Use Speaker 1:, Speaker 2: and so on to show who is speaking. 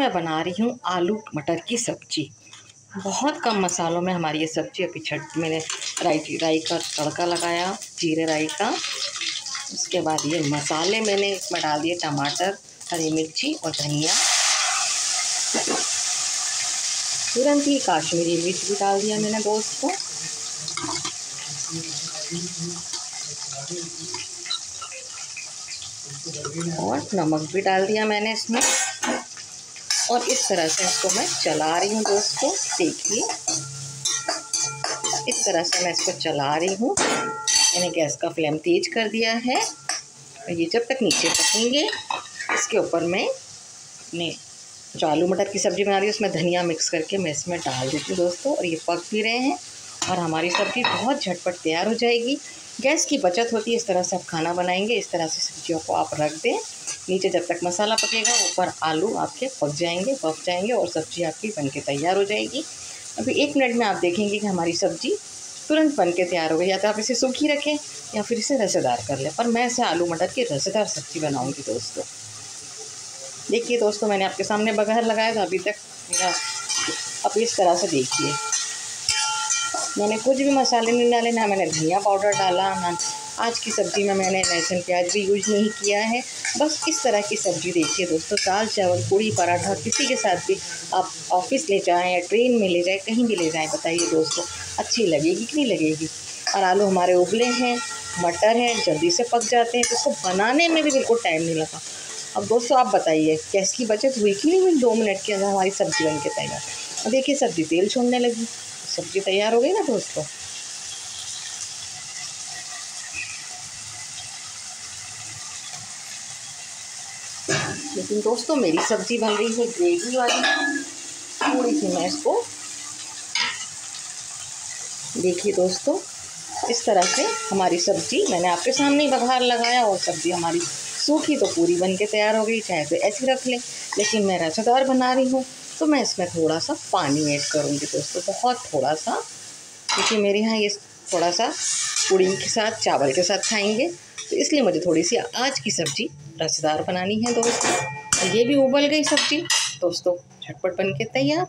Speaker 1: मैं बना रही हूँ आलू मटर की सब्ज़ी। बहुत कम मसालों में हमारी ये सब्ज़ी, अभी छट मैंने राई राई का तड़का लगाया, जीरे राई का। उसके बाद ये मसाले मैंने इसमें डाल दिए, टमाटर, हरी मिर्ची और धनिया। तुरंत ही काश्मीरी मिर्च भी डाल दिया मैंने दोस्त को। और नमक भी डाल दिया मैंने इसमें। और इस तरह से इसको मैं चला रही हूँ दोस्तों, देखिए। इस तरह से मैं इसको चला रही हूँ। मैंने गैस का फ्लेम तेज कर दिया है। और ये जब तक नीचे पकेंगे, इसके ऊपर मैं अपने जो आलू मटर की सब्ज़ी बना रही हूँ, उसमें धनिया मिक्स करके मैं इसमें डाल देती हूँ दोस्तों। और ये पक भी रहे हैं। और हमारी सब्ज़ी बहुत झटपट तैयार हो जाएगी। गैस की बचत होती है, इस तरह से आप खाना बनाएँगे, इस तरह से सब्जियों को आप रख दें। नीचे जब तक मसाला पकेगा, ऊपर आलू आपके पक जाएँगे पक जाएँगे और सब्ज़ी आपकी बन के तैयार हो जाएगी। अभी एक मिनट में आप देखेंगे कि हमारी सब्ज़ी तुरंत बन के तैयार हो गई, या तो आप इसे सूखी रखें, या फिर इसे रसेदार कर लें। पर मैं इसे आलू मटर की रसेदार सब्ज़ी बनाऊँगी, दोस्तों। देखिए दोस्तों, मैंने आपके सामने बघार लगाया था, अभी तक मेरा अब इस तरह से देखिए। मैंने कुछ भी मसाले नहीं डाले, ना मैंने धनिया पाउडर डाला, ना आज की सब्ज़ी में मैंने लहसुन प्याज भी यूज़ नहीं किया है। बस इस तरह की सब्ज़ी देखिए दोस्तों, दाल, चावल, पूड़ी, पराठा, किसी के साथ भी आप ऑफ़िस ले जाएँ या ट्रेन में ले जाएँ, कहीं भी ले जाएँ, बताइए दोस्तों, अच्छी लगेगी कि नहीं लगेगी? और आलू हमारे उबले हैं, मटर हैं, जल्दी से पक जाते हैं तो इसको बनाने में भी बिल्कुल टाइम नहीं लगा। अब दोस्तों, आप बताइए गैस की बचत हुई कि नहीं हुई दो मिनट के अंदर हमारी सब्ज़ी बन के तैयार? देखिए, सब्ज़ी तेल छोड़ने लगी। सब्ज़ी तैयार हो गई ना दोस्तों? लेकिन दोस्तों, मेरी सब्ज़ी बन रही है ग्रेवी वाली। थोड़ी सी मैं इसको देखिए दोस्तों, इस तरह से हमारी सब्ज़ी मैंने आपके सामने ही बघार लगाया और सब्ज़ी हमारी सूखी तो पूरी बन के तैयार हो गई, चाहे तो ऐसी रख लें। लेकिन मैं रसादार बना रही हूँ। तो मैं इसमें थोड़ा सा पानी ऐड करूँगी दोस्तों, बहुत थोड़ा सा क्योंकि मेरे यहाँ ये थोड़ा सा पुड़ी के साथ, चावल के साथ खाएँगे तो इसलिए मुझे थोड़ी सी आज की सब्ज़ी रसदार बनानी है दोस्तों। तो ये भी उबल गई सब्ज़ी। दोस्तों, झटपट बन के तैयार।